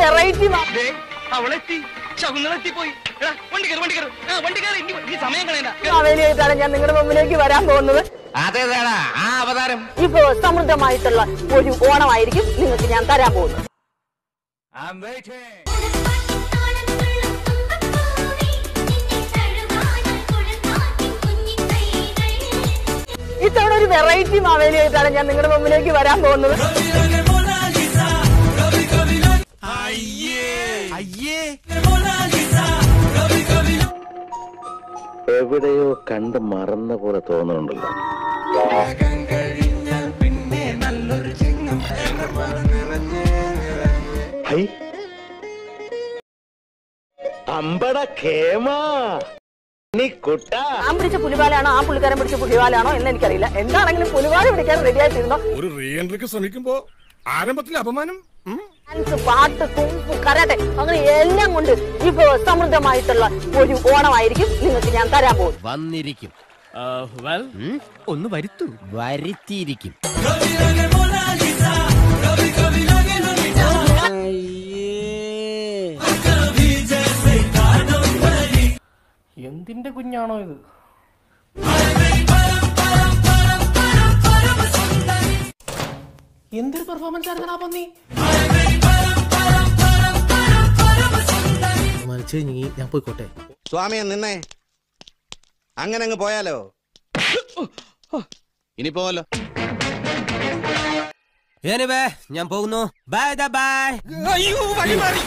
Variety അവളെത്തി. ശകുങ്ങളെത്തി പോയി. എടാ, വണ്ടി കയറി വണ്ടി കയറി. വണ്ടി കയറി. ഈ സമയം കളയണ്ട. ഞാൻ നിങ്ങളുടെ മുമ്പിലേക്ക് വരാൻ പോകുന്നത്. അതേതാടാ ആ അവതാരം. ഇപ്പോ സമൃദ്ധമായിട്ടുള്ള ഒരു ഓണമായിരിക്കും നിങ്ങൾക്ക് ഞാൻ തരാൻ പോകുന്നത്. ഇത്തവണ ഒരു വെറൈറ്റി മാവേലിയായിട്ടാണ് ഞാൻ നിങ്ങളുടെ മുമ്പിലേക്ക് വരാൻ പോകുന്നത്. എവിടെയോ കണ്ട് മറന്ന പോലെ തോന്നുന്നുണ്ടല്ലോ. ഹൈ. അമ്പട കേമാ നീ കുട്ടാ. ഞാൻ പിടിച്ച പുലിവാലാണോ ആ പുള്ളിക്കാരൻ പിടിച്ച പുലിവാലാണോ എന്ന് എനിക്കറിയില്ല. എന്താണെങ്കിലും പുലിവാല പിടിക്കാൻ റെഡിയായിട്ടിരുന്നോ ഒരു റീ എൻട്രിക്ക് ശ്രമിക്കുമ്പോ ആരംഭത്തിൽ അപമാനം. ഡാൻസ് പാട്ട് കുമ്പ് കരാട്ടെ അങ്ങനെ എല്ലാം കൊണ്ട് ഇപ്പൊ സമൃദ്ധമായിട്ടുള്ള ഒരു ഓണമായിരിക്കും നിങ്ങൾക്ക് ഞാൻ തരാൻ പോകും വന്നിരിക്കും? ഒന്ന് വരുത്തു. വരുത്തിയിരിക്കും. എന്തിന്റെ കുഞ്ഞാണോ ഇത്? പെർഫോമൻസ് ആയിരുന്നു ആ പന്നി ഞാൻ പോയിക്കോട്ടെ. സ്വാമിയെ നിന്നേ. അങ്ങനെ അങ്ങ് പോയാലോ? ഇനി പോവല്ലോ. ഞാൻ പോകുന്നു. ബൈ ബൈ അയ്യോ വഴി മാറി.